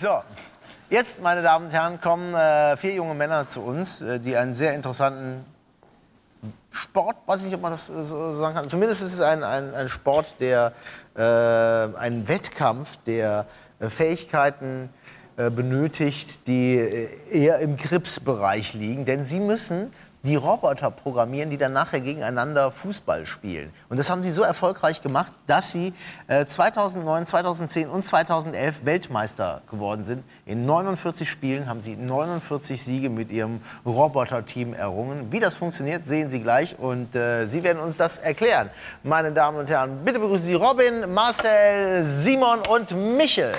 So, jetzt, meine Damen und Herren, kommen äh, vier junge Männer zu uns, äh, die einen sehr interessanten Sport, weiß ich nicht, ob man das äh, so sagen kann. Zumindest ist es ein, ein, ein Sport, der äh, ein Wettkampf, der äh, Fähigkeiten äh, benötigt, die eher im Gripsbereich liegen. Denn sie müssen die Roboter programmieren, die dann nachher gegeneinander Fußball spielen. Und das haben sie so erfolgreich gemacht, dass sie äh, 2009, 2010 und 2011 Weltmeister geworden sind. In 49 Spielen haben sie 49 Siege mit ihrem Roboter-Team errungen. Wie das funktioniert, sehen Sie gleich und äh, Sie werden uns das erklären. Meine Damen und Herren, bitte begrüßen Sie Robin, Marcel, Simon und Michel.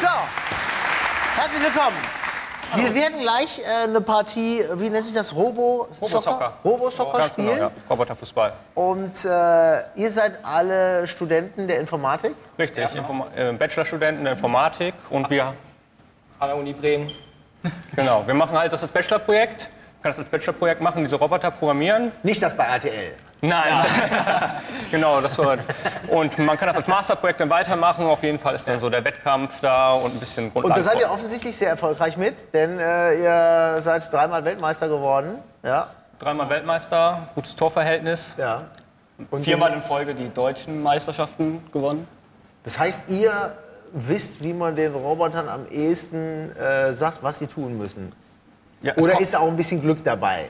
So, herzlich willkommen. Wir werden gleich äh, eine Partie, wie nennt sich das, Robo Robo-Soccer. Robo-Soccer Ganz genau, spielen. ja. Roboterfußball. Und äh, ihr seid alle Studenten der Informatik. Richtig, Informa äh, Bachelorstudenten der Informatik und wir, an der Uni Bremen. genau, wir machen halt das als Bachelorprojekt. Man kann das als Bachelorprojekt machen, diese Roboter programmieren. Nicht das bei RTL. Nein, genau, das war. Und man kann das als Masterprojekt dann weitermachen. Auf jeden Fall ist dann so der Wettkampf da und ein bisschen Und da seid ihr offensichtlich sehr erfolgreich mit, denn äh, ihr seid dreimal Weltmeister geworden. Ja. Dreimal Weltmeister, gutes Torverhältnis. ja. Und Viermal in Folge die deutschen Meisterschaften gewonnen. Das heißt, ihr wisst, wie man den Robotern am ehesten äh, sagt, was sie tun müssen. Ja, Oder ist da auch ein bisschen Glück dabei?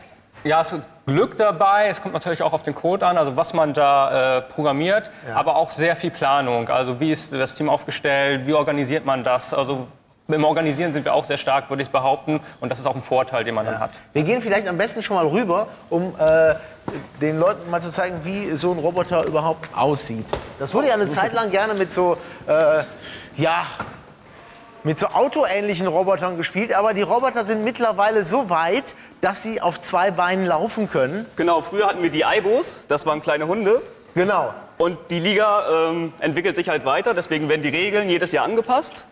Ja, es ist Glück dabei. Es kommt natürlich auch auf den Code an, also was man da äh, programmiert, aber auch sehr viel Planung. Also wie ist das Team aufgestellt, wie organisiert man das? Also im Organisieren sind wir auch sehr stark, würde ich behaupten. Und das ist auch ein Vorteil, den man dann hat. Wir gehen vielleicht am besten schon mal rüber, um äh, den Leuten mal zu zeigen, wie so ein Roboter überhaupt aussieht. Das wurde ja eine Zeit lang gerne mit so, äh, ja, mit so autoähnlichen Robotern gespielt. Aber die Roboter sind mittlerweile so weit, dass sie auf zwei Beinen laufen können. Genau, früher hatten wir die Aibos, das waren kleine Hunde. Genau. Und die Liga ähm, entwickelt sich halt weiter, deswegen werden die Regeln jedes Jahr angepasst.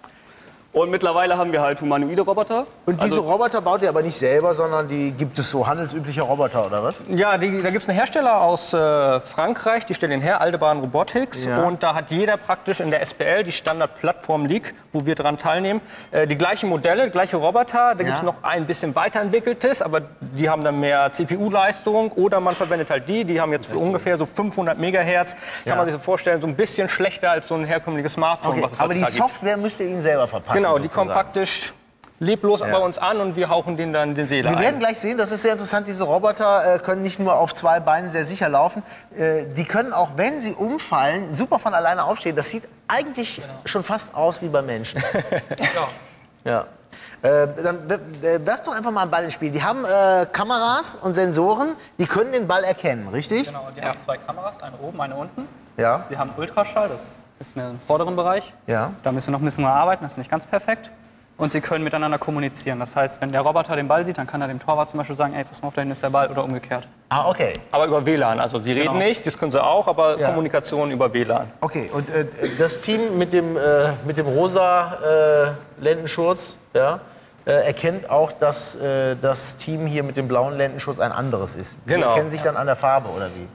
Und mittlerweile haben wir halt humanoide Roboter. Und diese Also- Roboter baut ihr aber nicht selber, sondern die gibt es so handelsübliche Roboter, oder was? Ja, die, da gibt es einen Hersteller aus äh, Frankreich, die stellen den her, Aldebaran Robotics. Ja. Und da hat jeder praktisch in der SPL, die Standardplattform League, wo wir dran teilnehmen, äh, die gleichen Modelle, gleiche Roboter. Da gibt es Ja. noch ein bisschen weiterentwickeltes, aber die haben dann mehr CPU-Leistung. Oder man verwendet halt die, die haben jetzt für ungefähr so 500 Megahertz. Kann man sich so vorstellen, so ein bisschen schlechter als so ein herkömmliches Smartphone, Okay, was es aber die heutzutage gibt. Software müsst ihr ihnen selber verpassen. Genau, die kommen praktisch leblos bei uns an und wir hauchen denen dann den Seele Wir ein. werden gleich sehen, das ist sehr interessant, diese Roboter äh, können nicht nur auf zwei Beinen sehr sicher laufen, äh, die können auch, wenn sie umfallen, super von alleine aufstehen. Das sieht eigentlich schon fast aus wie bei Menschen. ja. Äh, dann w- äh, werf doch einfach mal einen Ball ins Spiel. Die haben äh, Kameras und Sensoren, die können den Ball erkennen, richtig? Genau, die haben zwei Kameras, eine oben, eine unten. Ja. Sie haben Ultraschall, das ist mehr im vorderen Bereich. Ja. Da müssen wir noch ein bisschen arbeiten, das ist nicht ganz perfekt. Und sie können miteinander kommunizieren. Das heißt, wenn der Roboter den Ball sieht, dann kann er dem Torwart zum Beispiel sagen, ey, pass mal auf, da hinten ist der Ball oder umgekehrt. Ah, okay. Aber über WLAN. Also die reden Genau. nicht, das können sie auch, aber Ja. Kommunikation über WLAN. Okay, und äh, das Team mit dem, äh, mit dem rosa äh, Lendenschurz ja, äh, erkennt auch, dass äh, das Team hier mit dem blauen Lendenschurz ein anderes ist. Die Genau. erkennen sich dann an der Farbe, oder wie?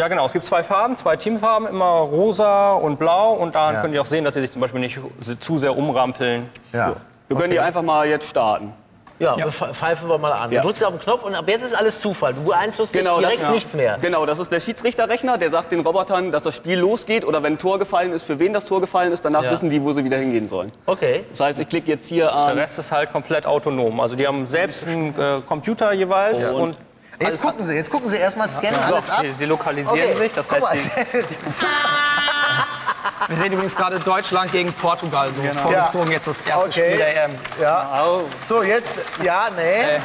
Ja, genau. Es gibt zwei Farben, zwei Teamfarben, immer rosa und blau. Und daran Ja. können die auch sehen, dass sie sich zum Beispiel nicht zu sehr umrampeln. Ja. Wir können die einfach mal jetzt starten. Ja, pfe- pfeifen wir mal an. Ja. Du drückst auf den Knopf und ab jetzt ist alles Zufall. Du beeinflusst Genau, jetzt das- direkt nichts mehr. Genau, das ist der Schiedsrichterrechner, der sagt den Robotern, dass das Spiel losgeht oder wenn ein Tor gefallen ist, für wen das Tor gefallen ist, danach Ja. wissen die, wo sie wieder hingehen sollen. Okay. Das heißt, ich klicke jetzt hier Der an. Rest ist halt komplett autonom. Also die haben selbst einen äh, Computer jeweils. Und- Und Jetzt gucken Sie, jetzt gucken Sie erstmal, scannen alles ab. Sie, sie lokalisieren Okay, sich, das heißt, sie, wir sehen übrigens gerade Deutschland gegen Portugal so vorgezogen, jetzt das erste Okay. Spiel der EM. ja. So, jetzt, ja, nee. Äh.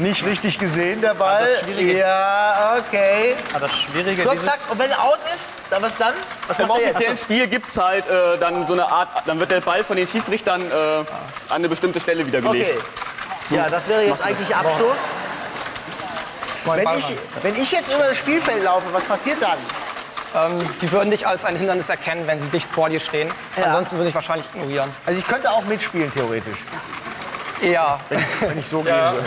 Nicht richtig gesehen, der Ball. Also das Schwierige- ja, okay. Aber das Schwierige So, dieses... zack, und wenn er aus ist, dann was dann? Was Im offiziellen? Spiel gibt es halt äh, dann so eine Art, dann wird der Ball von den Schiedsrichtern äh, an eine bestimmte Stelle wieder gelegt. Okay. Ja, das wäre jetzt eigentlich Abstoß. Wenn Ball ich, ran. wenn ich jetzt über das Spielfeld laufe, was passiert dann? Ähm, die würden dich als ein Hindernis erkennen, wenn sie dicht vor dir stehen. Ja. Ansonsten würde ich wahrscheinlich ignorieren. Also ich könnte auch mitspielen, theoretisch, Ja. wenn ich so gehen würde.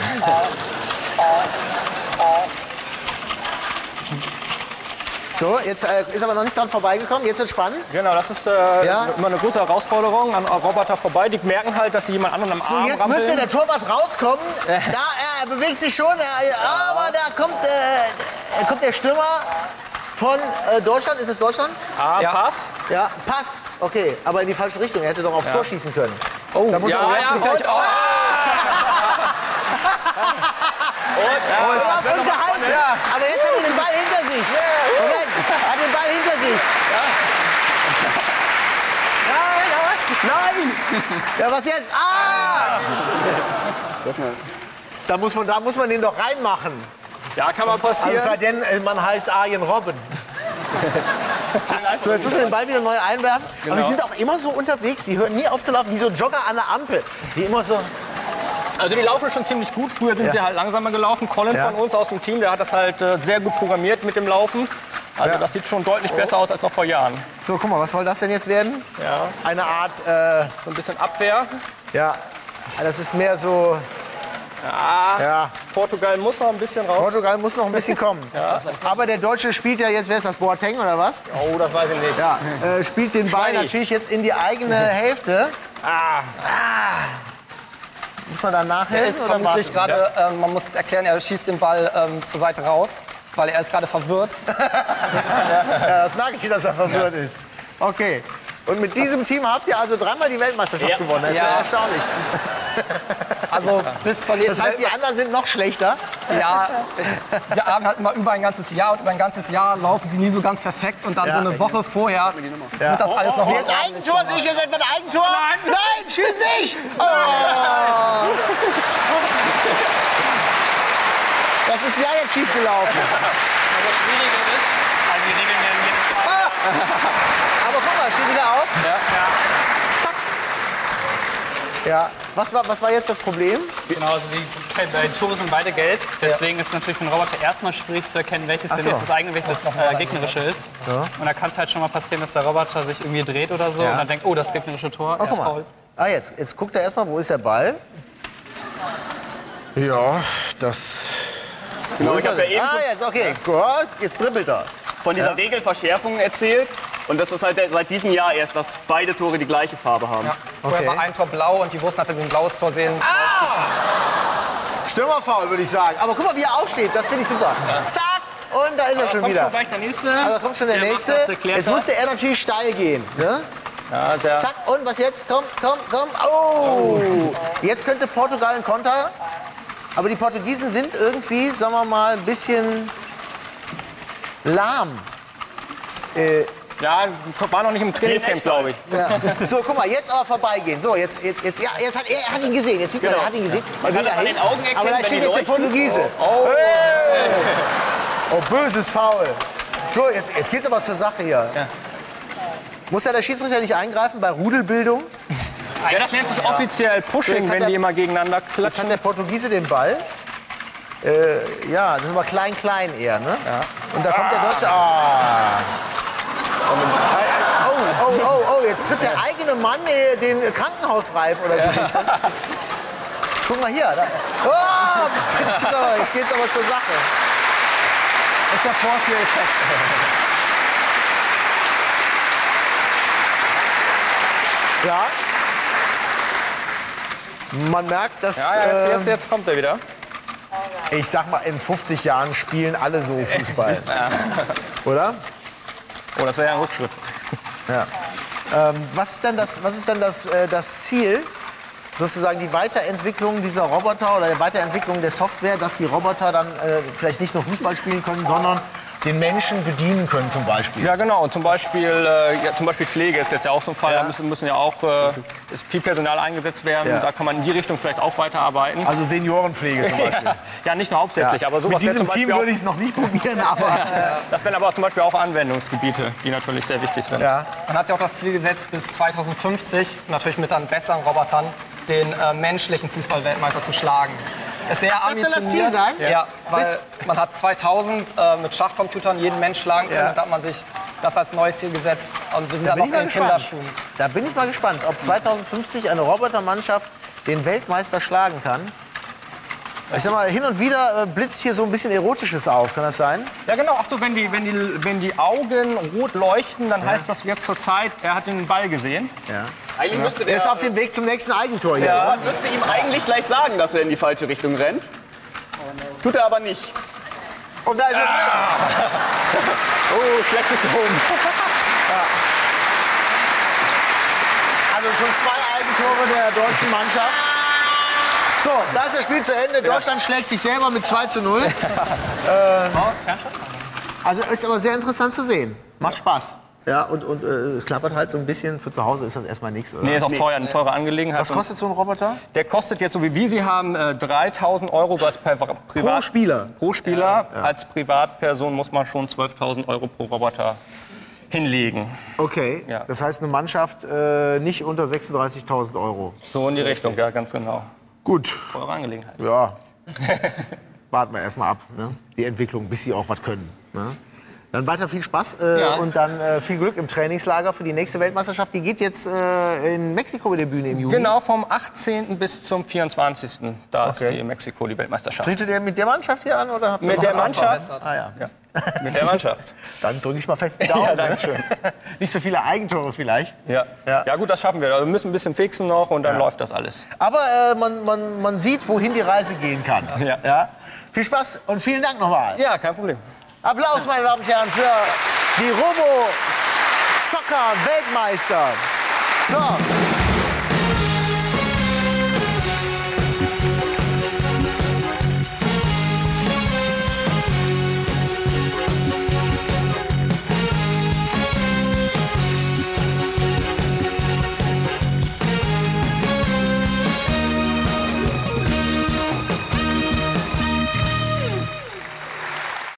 So, jetzt äh, ist aber noch nicht dran vorbeigekommen. Jetzt wird spannend. Genau, das ist äh, Ja. immer eine große Herausforderung an Roboter vorbei. Die merken halt, dass sie jemand anderen am So, Arm jetzt müsste rampeln. der Torwart rauskommen. Da, er bewegt sich schon, er, aber da kommt, äh, kommt der Stürmer von äh, Deutschland. Ist es Deutschland? Ah, Ja. Pass. Ja, Pass. Okay, aber in die falsche Richtung. Er hätte doch aufs Tor schießen können. Oh, Da muss ja, er ja, vielleicht auch. Aber und gehalten. Aber jetzt hat er den Ball hinter sich. Moment, er hat den Ball hinter sich. Nein! Ja, was jetzt? Ah! Da muss, man, da muss man den doch reinmachen. Ja, kann man Also passieren. es sei denn, äh, man heißt Arjen Robben. So, jetzt müssen wir den Ball wieder neu einwerfen. Aber die sind auch immer so unterwegs, die hören nie auf zu laufen, wie so Jogger an der Ampel. Die immer so. Also die laufen schon ziemlich gut. Früher sind Ja. sie halt langsamer gelaufen. Colin Ja. von uns aus dem Team, der hat das halt äh, sehr gut programmiert mit dem Laufen. Also Ja. das sieht schon deutlich besser aus als noch vor Jahren. So, guck mal, was soll das denn jetzt werden? Ja. Eine Art, äh, So ein bisschen Abwehr. ja, das ist mehr so. Ja, Portugal muss noch ein bisschen raus. Portugal muss noch ein bisschen kommen. Aber der Deutsche spielt ja jetzt, wer ist das, Boateng oder was? Oh, das weiß ich nicht. Ja, äh, spielt den Ball Schweini. natürlich jetzt in die eigene Hälfte. Ah. Muss man da Er nachhelfen ist oder vermutlich gerade, ähm, man muss es erklären, er schießt den Ball ähm, zur Seite raus, weil er ist gerade verwirrt. Ja, das merke ich, dass er verwirrt ist. Okay. Und mit diesem Team habt ihr also dreimal die Weltmeisterschaft Ja. gewonnen. Das ist ja. Ja. erstaunlich. Also bis zur nächsten Das heißt, die anderen sind noch schlechter. Ja, wir haben halt immer über ein ganzes Jahr und über ein ganzes Jahr laufen sie nie so ganz perfekt und dann Ja. so eine Woche vorher wird das alles noch Und jetzt Eigentor, sehe ich jetzt etwa ein Eigentor? Nein! Nein, schieß nicht! Oh. Das ist ja jetzt schief gelaufen. Das Schwierige ist, also die Regeln werden jedes Mal. Aber guck mal, steht wieder auf. Zack. Ja, was war, was war jetzt das Problem? Genau, also die, die Tore sind beide gelb. Deswegen ist es natürlich für einen Roboter erstmal schwierig zu erkennen, welches Ach denn so. jetzt das eigene, welches das äh, gegnerische ist. Und da kann es halt schon mal passieren, dass der Roboter sich irgendwie dreht oder so Ja. und dann denkt, oh, das gegnerische Tor. Oh, guck mal. fault. Ah, jetzt, jetzt guckt er erstmal, wo ist der Ball? Ja, das. Genau, ich habe ja eben Ah, jetzt, okay, gut, jetzt dribbelt er. von dieser Regelverschärfung erzählt. Und das ist halt seit diesem Jahr erst, dass beide Tore die gleiche Farbe haben. Ja. Vorher Okay. war ein Tor blau und die wussten halt, wenn sie ein blaues Tor sehen, Stürmerfaul, würde ich sagen. Aber guck mal, wie er aufsteht, das finde ich super. Zack, und da ist er schon Kommt wieder. schon gleich der nächste. Also da kommt schon der, Der nächste. Jetzt musste er natürlich steil gehen. Ne? Ja, der, Zack, und was jetzt? Komm, komm, komm. Oh! Jetzt könnte Portugal einen Konter. Aber die Portugiesen sind irgendwie, sagen wir mal, ein bisschen lahm. Äh, ja, war noch nicht im Trainingscamp, glaube ich. ja. So, guck mal, jetzt aber vorbeigehen. So, jetzt, jetzt, jetzt, ja, jetzt hat er, er hat ihn gesehen. Jetzt sieht man, Genau. er hat ihn gesehen. Man Er kann das an den Augen erkennen, Aber da steht jetzt der. Portugiese. Oh, hey. oh böses Foul. So, jetzt, jetzt geht's aber zur Sache hier. Muss ja der Schiedsrichter nicht eingreifen bei Rudelbildung? Ja, das nennt sich offiziell Pushing, Jetzt hat wenn er- die immer gegeneinander Jetzt klatschen. hat der Portugiese den Ball. Äh, ja, das ist aber klein-klein eher, ne? Und da kommt der Deutsche. Ah. Oh, oh, oh, oh, jetzt tritt der eigene Mann äh, den Krankenhausreif oder Geschichte. Guck mal hier. Oh, jetzt, geht's aber, jetzt geht's aber zur Sache. ist der Vorführeffekt. Ja. Man merkt, dass. Ja, ja, jetzt, jetzt, jetzt kommt er wieder. Ich sag mal, in 50 Jahren spielen alle so Fußball. Oder? Oh, das wäre ja ein Rückschritt. Ja. Ähm, was ist denn das, was ist denn das, äh, das Ziel, sozusagen die Weiterentwicklung dieser Roboter oder die Weiterentwicklung der Software, dass die Roboter dann äh, vielleicht nicht nur Fußball spielen können, sondern den Menschen bedienen können zum Beispiel? Ja, genau. Und zum Beispiel, äh, ja, zum Beispiel Pflege ist jetzt ja auch so ein Fall. Ja. Da müssen, müssen ja auch äh, ist viel Personal eingesetzt werden. Ja. Da kann man in die Richtung vielleicht auch weiterarbeiten. Also Seniorenpflege zum Beispiel. ja, ja, nicht nur hauptsächlich, aber sowas Mit diesem zum Team würde ich es noch nicht probieren, aber Das wären aber auch zum Beispiel auch Anwendungsgebiete, die natürlich sehr wichtig sind. ja. Man hat sich auch das Ziel gesetzt, bis 2050, natürlich mit dann besseren Robotern, den äh, menschlichen Fußballweltmeister zu schlagen. Ist sehr Das soll das Ziel ambitioniert. sein? Ja, weil Bis- man hat 2000 äh, mit Schachcomputern jeden Mensch schlagen können. Ja. Und da hat man sich das als neues Ziel gesetzt. Und wir sind Da da bin noch ich in mal den gespannt. Kinderschuhen. Da bin ich mal gespannt, ob 2050 eine Robotermannschaft den Weltmeister schlagen kann. Ich sag mal, hin und wieder äh, blitzt hier so ein bisschen Erotisches auf, kann das sein? Ja, genau. Ach so, wenn die, wenn die, wenn die Augen rot leuchten, dann heißt das jetzt zur Zeit, er hat den Ball gesehen. Ja. Eigentlich müsste Er der, ist auf dem Weg zum nächsten Eigentor hier. ja, müsste ihm eigentlich gleich sagen, dass er in die falsche Richtung rennt. Tut er aber nicht. Und da ist er. Oh, schlechtes Home. Also schon zwei Eigentore der deutschen Mannschaft. So, da ist das Spiel zu Ende. Deutschland schlägt sich selber mit 2 zu 0. äh, also ist aber sehr interessant zu sehen. Macht Spaß. Ja, und, und äh, es klappert halt so ein bisschen. Für zu Hause ist das erstmal nichts, oder? Nee, ist auch teuer, eine teure Angelegenheit. Was kostet so ein Roboter? Der kostet jetzt, so wie wir sie haben, äh, 3000 Euro so als Pri Privat Pro Spieler. Pro Spieler. Als Privatperson muss man schon 12.000 Euro pro Roboter hinlegen. Okay, Ja. das heißt eine Mannschaft äh, nicht unter 36.000 Euro. So in die Richtung, ja, ganz genau. Gut, Teure Angelegenheit. ja. Warten wir erstmal ab, ne? die Entwicklung, bis sie auch was können. Ne? Dann weiter viel Spaß äh, Ja. und dann äh, viel Glück im Trainingslager für die nächste Weltmeisterschaft. Die geht jetzt äh, in Mexiko mit der Bühne im Juni. Genau, vom 18. bis zum 24. Da Okay. ist die in Mexiko die Weltmeisterschaft. Tretet ihr mit der Mannschaft hier an? Oder Mit der Mannschaft? Ah, ja. Mit der Mannschaft. Dann drücke ich mal fest die Daumen. Ja, ne? danke schön. Nicht so viele Eigentore vielleicht. Ja. Ja. Ja. gut, das schaffen wir. Also Wir müssen ein bisschen fixen noch und dann läuft das alles. Aber äh, man, man, man sieht, wohin die Reise gehen kann. Ja. Viel Spaß und vielen Dank nochmal. Ja, kein Problem. Applaus, meine Damen und Herren, für die Robo Soccer Weltmeister. So,